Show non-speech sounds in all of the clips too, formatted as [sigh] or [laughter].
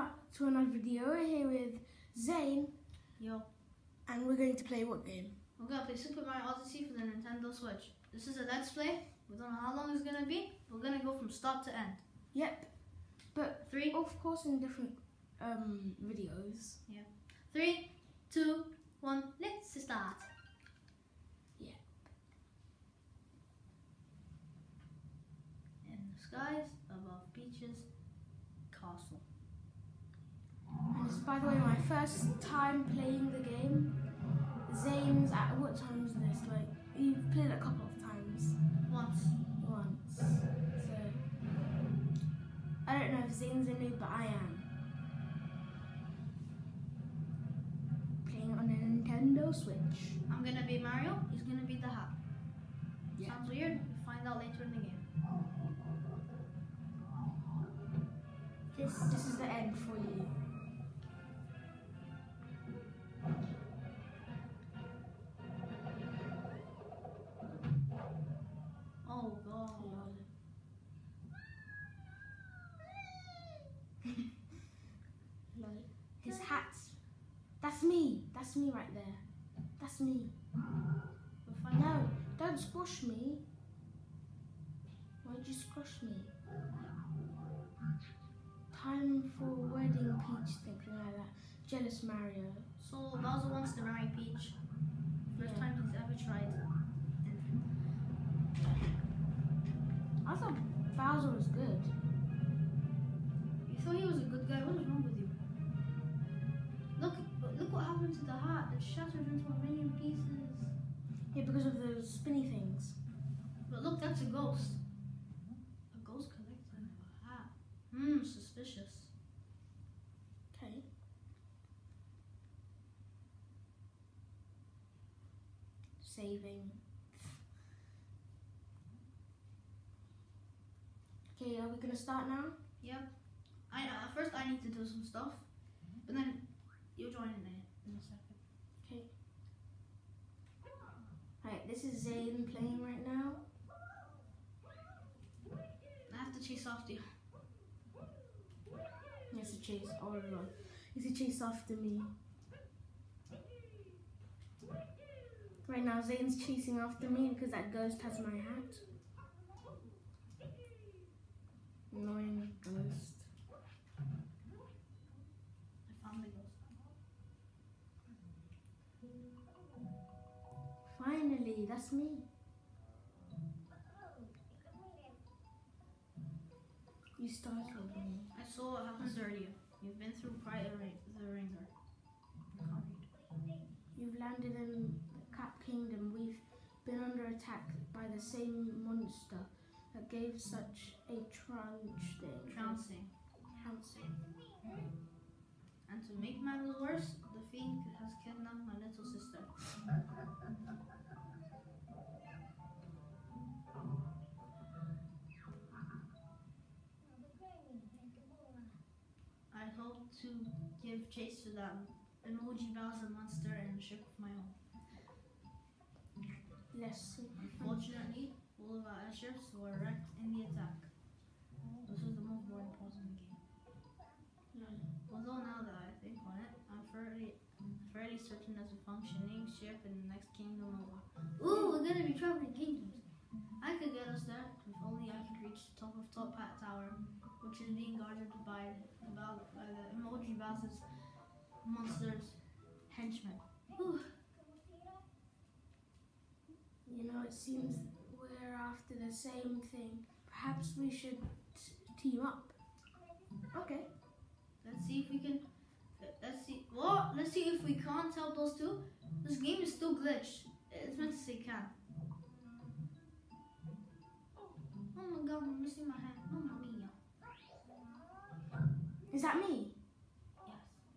back to another video. We're here with Zane Yo, and we're going to play what game? we're gonna play Super Mario Odyssey for the Nintendo Switch. This is a let's play. We don't know how long it's gonna be. We're gonna go from start to end. Yep. But Three, of course in different um, videos. three, two, one. Let's start. Yeah. In the skies above Peach's castle. By the way my first time playing the game. Zane's at what time is this? Like you've played a couple of times. Once. Once. So I don't know if Zane's a noob, but I am. Playing on a Nintendo Switch. I'm gonna be Mario. He's gonna be the hat. Yeah. Sounds weird. We'll find out later in the game. This this is the end for you. [laughs] Like his hat's that's me. That's me right there. That's me. Find out. No, don't squash me. Why'd you squash me? Time for wedding peach, something like that. Jealous Mario. So Bowser wants to marry Peach. First Yeah. time he's ever tried. I thought Bowser was good. Thought he was a good guy. What was wrong with you? Look, look what happened to the hat. It shattered into a million pieces. Yeah, because of those spinny things. But look, that's a ghost. A ghost collecting a hat. Hmm, suspicious. Okay. Saving. Okay, are we gonna start now? Yep. I uh, first I need to do some stuff, but then you'll join in there in a second. Okay. Right, this is Zane playing right now. I have to chase after you. He has to chase all along. He has to chase after me. Right now, Zane's chasing after me because that ghost has my hat. Annoying ghost. That's me. You startled me. I saw what happens earlier. You've been through quite a the ringer. I can't read. You've landed in the Cap Kingdom. We've been under attack by the same monster that gave such a trounce thing. Trouncing. Trouncing. And to make matters worse, the fiend has kidnapped my little sister. To give chase to that emoji Bowser monster and a ship of my own. Let's. Unfortunately, all of our airships were wrecked in the attack. This was the most boring part of the game. Hmm. Although now that I think on it, I'm fairly, I'm fairly certain there's a functioning ship in the next kingdom over. Ooh, we're gonna be traveling kingdoms. I could get us there if only I could reach the top of Top Hat Tower, which is being guarded by the, by the emoji Bowser's monsters henchmen. You know, it seems we're after the same thing. Perhaps we should t- team up. Okay. let's see if we can. Let's see. What? Let's see if we can't help those two. This game is still glitched. It's meant to say can. Oh, oh my god, I'm missing my hand. Is that me?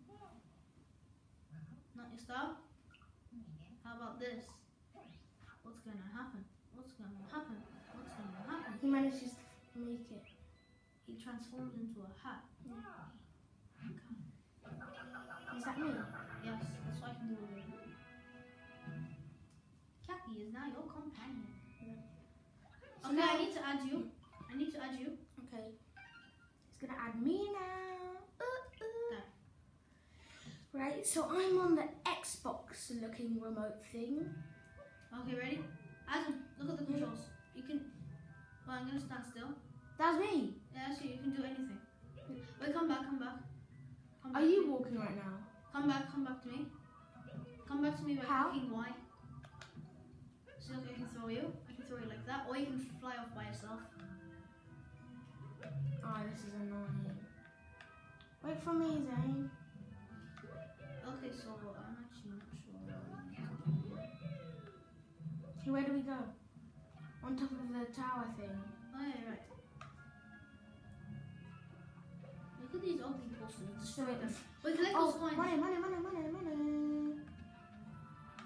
Yes. Not your style? How about this? What's gonna happen? What's gonna happen? What's gonna happen? He manages to make it. He transforms into a hat. Is that me? Yes, that's what I can do with it. Cappy is now your companion. Okay, I need to add you. I need to add you. Okay. He's gonna add me now. Ooh. So I'm on the Xbox looking remote thing. Okay, ready? Adam, look at the controls. You can. Well, I'm gonna stand still. That's me. Yeah, so you can do anything. Wait, come back, come back. Come back Are you walking right now? Come back, come back to me. Come back to me by How? clicking Y. So I can throw you. I can throw you like that, or you can fly off by yourself. Oh, this is annoying. Wait for me, Zane. Okay, where do we go? On top of the tower thing. Oh yeah, right. Look at these ugly posters. Destroy them. Wait, collect Oh, those coins. money, money, money, money, money.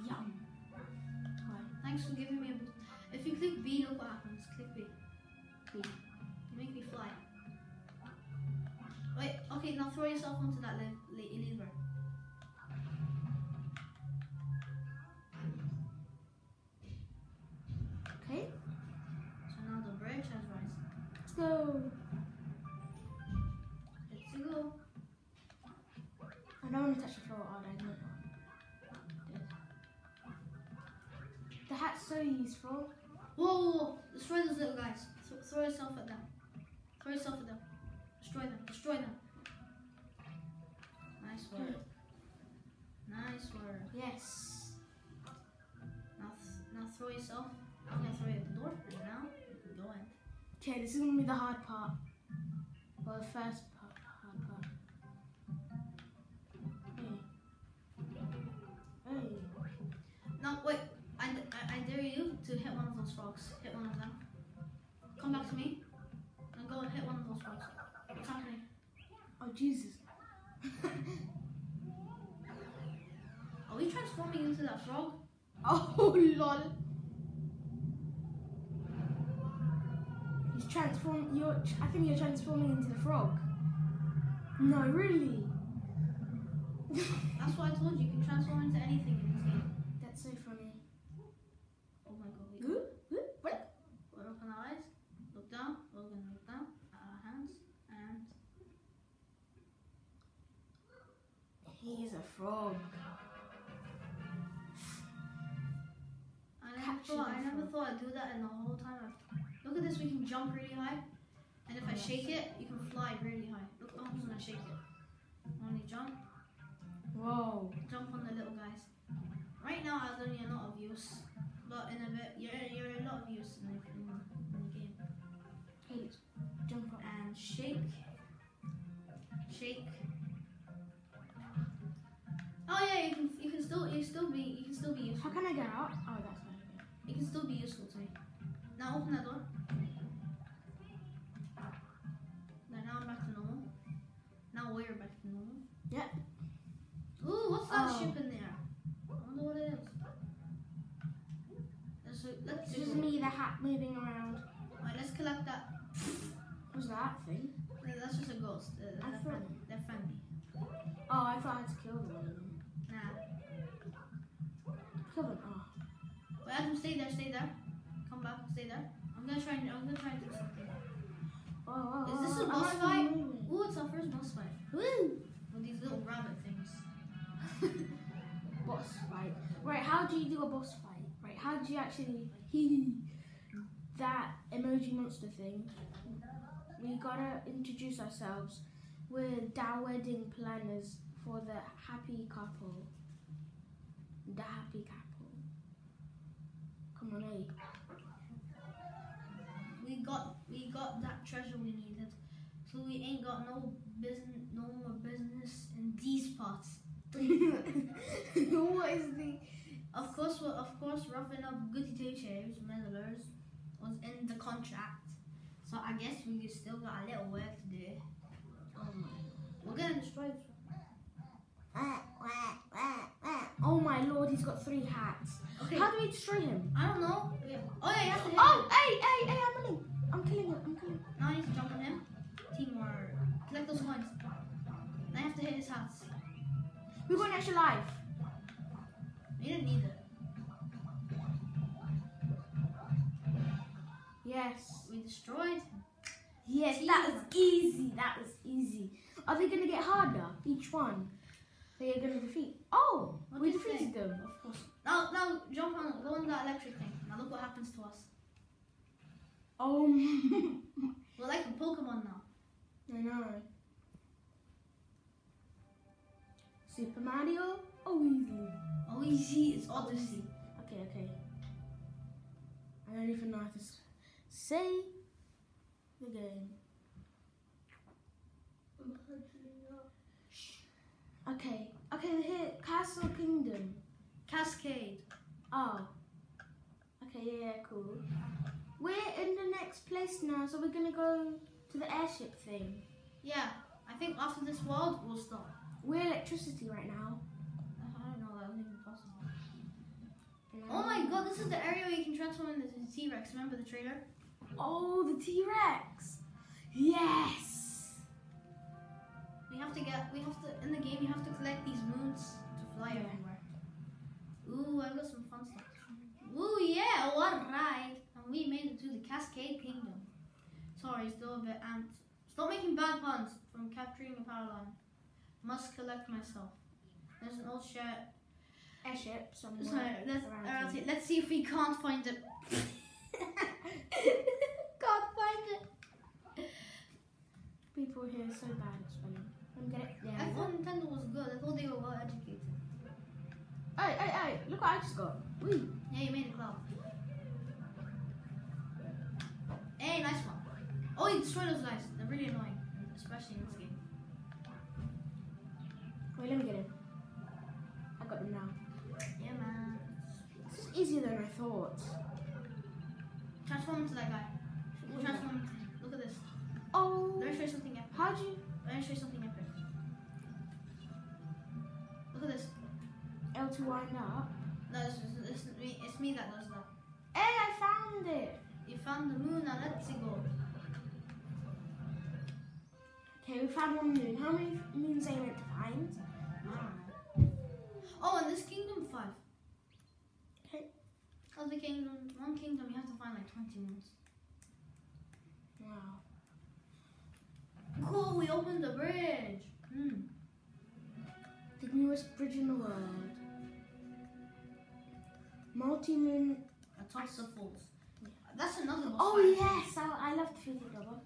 Yum. Hi. Thanks for giving me a boost. If you click B, look what happens. Click B. B. You make me fly. Wait, okay, now throw yourself onto that le- so useful. Whoa, whoa, whoa. Destroy those little guys. Th- throw yourself at them. Throw yourself at them. Destroy them. Destroy them. Nice work. Nice work. Yes. Now, th- now throw yourself. I'm gonna throw you at the door. And now, go in. Okay, this is gonna be the hard part. Well, the first part, hard part. Hey. Hey. Now, wait. I, I, I dare you to hit one of those frogs. Hit one of them. Come back to me. And go and hit one of those frogs. What's happening? Oh Jesus. Are we transforming into that frog? [laughs] oh lol. He's transform. You're. I think you're transforming into the frog. No, really. That's what I told you. You can transform into anything I the never frog. thought I'd do that in the whole time. I've- Look at this, we can jump really high, and if I Oh, shake it, you can fly really high. Look what happens when I shake it. Only jump, Whoa. jump on the little guys. Right now, I've done you a lot of use, but in a bit, you're you're a lot of use in the, in, in the game. Let's jump up. and shake, shake. Oh yeah, you can you can still you still be you can still be How can I get out? Can still be useful to me. Now open that door. Now now I'm back to normal. Now we're back to normal. Yep. Ooh, what's that Oh. ship in there? I wonder what it is. Let's let's This is me, the hat moving around. Alright, let's collect that. What's that thing? That's just a ghost. Uh, they're, friendly. they're friendly. Oh, I thought I had to kill them. Nah. Kill them. Oh. Wait, Adam, stay there, stay there. Come back, stay there. I'm gonna try and I'm gonna try and do something. Oh, oh, Is this a boss fight? Ooh, it's our first boss fight. Woo! With these little rabbit things. [laughs] boss fight. Right, how do you do a boss fight? Right, how do you actually hee [laughs] that emoji monster thing? We gotta introduce ourselves. We're the wedding planners for the happy couple. The happy couple. Come on, eh? We got we got that treasure we needed. So we ain't got no business no more business in these parts. [laughs] [laughs] what is the? Of course well, of course roughing up goody two shoes, meddlers was in the contract. So I guess we still got a little work to do. Oh my. We're gonna destroy this Oh my lord, he's got three hats. Okay. How do we destroy him? I don't know. Yeah. Oh yeah, you have to hit Oh, him. hey, hey, hey, I'm killing. I'm killing him. I'm killing him. Now you have to jump on him. Teamwork. Collect those coins. Now you have to hit his hats. We got an extra life. You didn't need it. Yes. We destroyed him. Yes, that was easy. That was easy. Are they going to get harder, each one? They are gonna defeat. Oh, What we did they defeated them. Of course. Now, now jump on, go on that electric thing. Now look what happens to us. Oh, [laughs] We're like a Pokemon now. I know. Super Mario. Oh, easy. Oh, easy. It's Odyssey. Okay, okay. I don't even know how to s- say the game. Okay, okay, here, Castle Kingdom. Cascade. Oh. Okay, yeah, yeah, cool. We're in the next place now, so we're gonna go to the airship thing. Yeah. I think after this world, we'll stop. We're electricity right now. Uh, I don't know. That wasn't even possible. Oh my god, this is the area where you can transform into the T-Rex. Remember the trailer? Oh, the T Rex! Yes! Have to get, we have to, in the game, you have to collect these moons to fly everywhere. Ooh, I've got some fun stuff. Ooh, yeah, what a ride. And we made it to the Cascade Kingdom. Sorry, still a bit amped. Stop making bad puns from capturing a power line. Must collect myself. There's an old shirt. Airship somewhere. Sorry, let's, around here. let's see if we can't find it. [laughs] [laughs] can't find it. People here are so bad I thought Nintendo was good. I thought they were well educated. Hey, hey, hey! Look what I just got. Wee. Yeah, you made a cloud. Hey, nice one. Oh, you destroyed those guys. They're really annoying, especially in this game. Wait, let me get him. I got them now. Yeah, man. This is easier than I thought. Transform into that guy. We'll transform into him. Look at this. Oh. Let me show you something epic. How'd you Let me show you something Look at this. L to wind up? No, it's, it's, it's, me, it's me that does that. Hey, I found it. You found the moon, now let's go. Okay, we found one moon. How many moons are you meant to find? I. Oh, and this kingdom five. Okay. Other kingdom, one kingdom, you have to find like 20 moons. Wow. Cool, we opened the bridge. The newest bridge in the world. Multi moon. Atop the falls. That's another boss Oh yes, I, I love the double.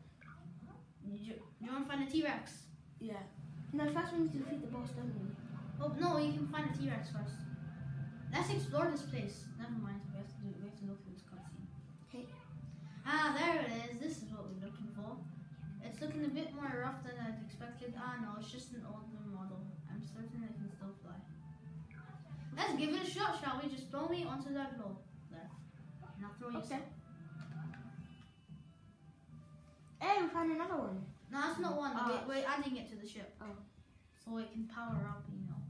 You, you want to find a T-Rex? Yeah. No, first we need to defeat the boss, don't we? Oh no, you can find a T-Rex first. Let's explore this place. Never mind. We have to do. We have to look through this cutscene. Okay. Ah, there it is. This is what we're looking for. It's looking a bit more rough than I'd expected. Ah no, it's just an model. I'm certain it can still fly. Let's give it a shot, shall we? Just throw me onto that globe. There. Now throw yourself. Okay. Hey, we found another one. No, that's not one. Oh. We're, we're adding it to the ship. Oh. So it can power up, you know.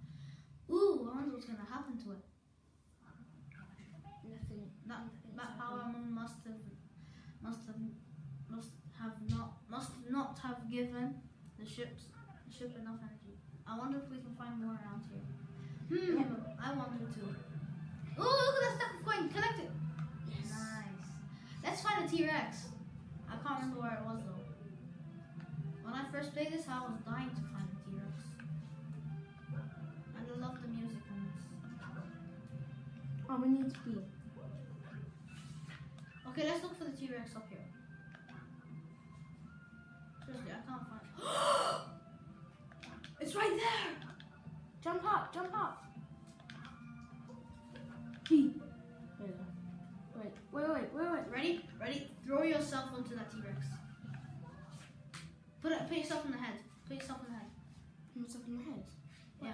Ooh, I wonder what's gonna happen to it. Nothing. That nothing's that power must have must have must have not must not have given the ships the ship enough energy. I wonder if we can find more around here. Hmm, I wonder too. Ooh, look at that stack of coin. Collect it. Yes. Nice. Let's find a T-Rex. I can't remember where it was though. When I first played this, I was dying to find a T-Rex. And I love the music on this. Oh, we need to be. Okay, let's look for the T-Rex up here. Seriously, I can't find. [gasps] [gasps] [gasps] it's right there. Jump up, jump up. There go. Wait, wait, wait, wait, wait. Ready? Ready? Throw yourself onto that T-Rex. Put it. Put yourself in the head. Put yourself in the head. Put yourself in the head. Yeah.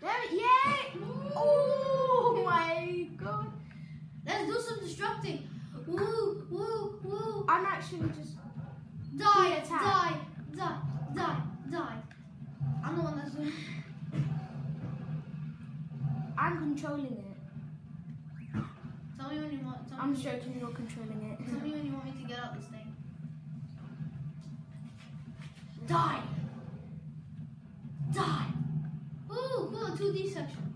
There it, yay! Oh [laughs] my god. Let's do some destructing. Woo! Woo! Woo! I'm actually just. Die! attack. Die! Die! Die! Die! I'm the one that's. I'm controlling it. Tell me when you want. Tell I'm me, joking, you're controlling it. Tell me when you want me to get out this thing. Die! Die! Ooh, cool, 2D section.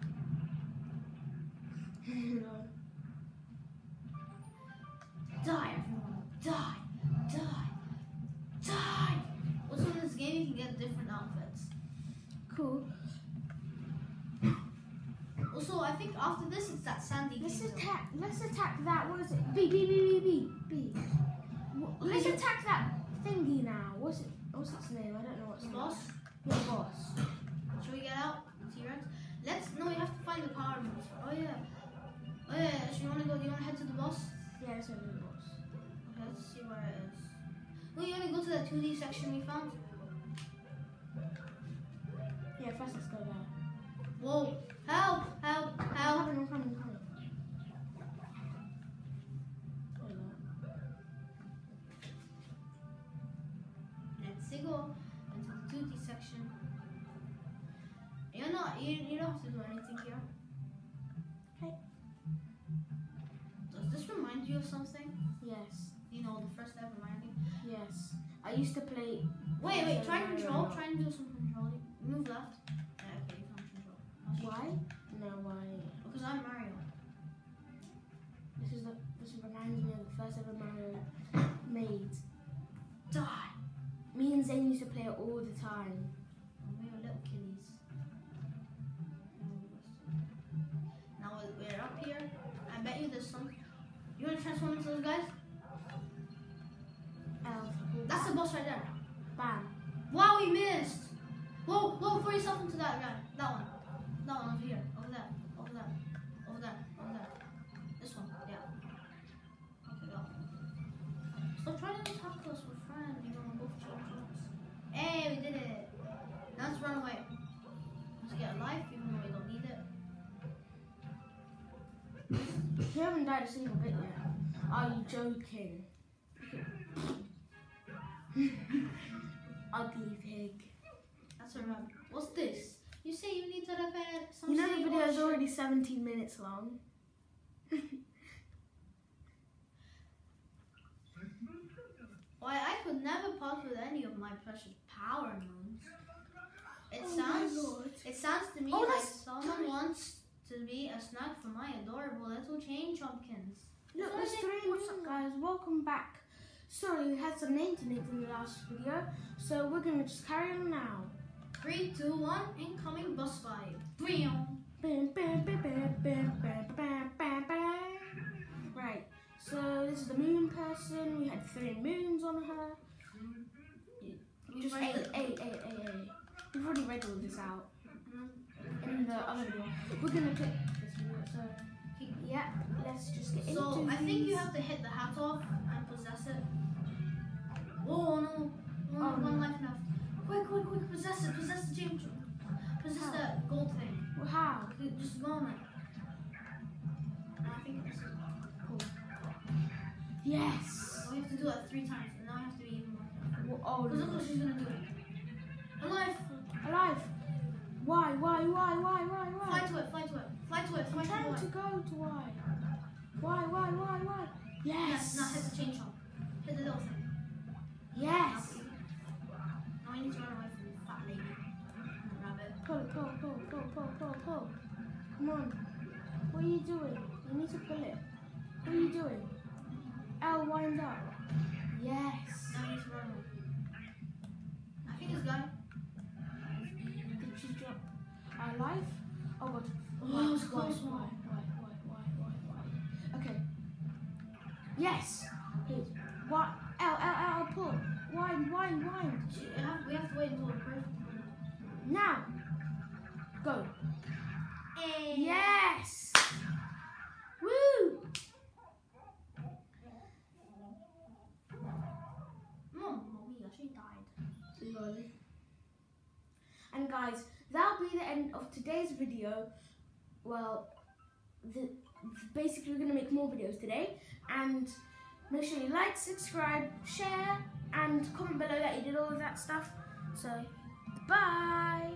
Attack. Let's attack that. What is it? B B B B B B. Let's attack that thingy now. What's it? What's its name? I don't know what's boss. Boss. Should we get out? T-Rex? Let's no we have to find the power moves. Oh yeah. Oh yeah, so you wanna go Do you wanna head to the boss? Yeah, it's over the boss. Okay, let's see where it is. Oh you wanna go to that 2D section we found? Yeah, first let's go there. Whoa! Help! Help! I'm Help! coming, I'm coming, I'm coming. You of something? Yes, You know, the first ever landing. yes. I used to play. Wait, wait, try control. Try and do some controlling. Move left. Yeah, okay, you can't control. I'll show you. Why? No, why? Because I'm Mario. This is the. This reminds me of the first ever Mario made. Die! Me and Zane used to play it all the time. Transform those guys? That's the boss right there. Bam. Wow, we missed! Whoa, whoa, throw yourself into that guy. That one. That one over here. Over there. Over there. Over there. Over there. This one. Yeah. Okay, go. Stop trying to attack us. We're friends. You know, both children. Hey, we did it. Now let's run away. Let's get a life, even though we don't need it. You haven't died a single bit yet. Are you joking? Ugly pig. That's a run. What's this? You say you need to repair some You know the video is already 17 minutes long. Why, I could never part with any of my precious power moons. It Oh sounds it sounds to me Oh, like someone wants to be a snack for my adorable little chain chompkins. Look, there's three. What's up, guys? Welcome back. Sorry, we had some maintenance in the last video, so we're gonna just carry on now. Three, two, one, incoming boss fight. Bam. Bam, bam, bam, bam, bam, bam, bam, bam, bam. Right. So this is the moon person. We had three moons on her. Mm-hmm. We've Just eight, eight, eight, eight, eight. We've already read all this out mm-hmm. in the uh, other video. We're gonna click this video. So yeah, let's just get So into I think you have to hit the hat off and possess it. Oh no! Oh, One, no. life left. Quick, quick, quick! Possess it! Possess the chain. Possess How? that gold thing. Well, how? Just go on it. I think this is. Yes. We have to do it three times, and now I have to be even more careful. Well, oh Because no. what she's gonna do. Alive! Alive. Why? Why? Why? Why? Why? Why? Pull. Come on. What are you doing? You need to pull it. What are you doing? L, wind up. Yes. Now we need to run. I think this guy. Did she drop our life? Oh god. Oh, Why? that Why? close Why? Why? Why? Why? Why? Why? Okay. Yes. What? L, L, L, pull. Wind, wind, wind. We have, to wait until we're perfect. Now. Go. Yes. Woo. Mom, mommy, she died. And guys, that'll be the end of today's video. Well, the, basically we're gonna make more videos today, and make sure you like, subscribe, share, and comment below that you did all of that stuff. So, bye.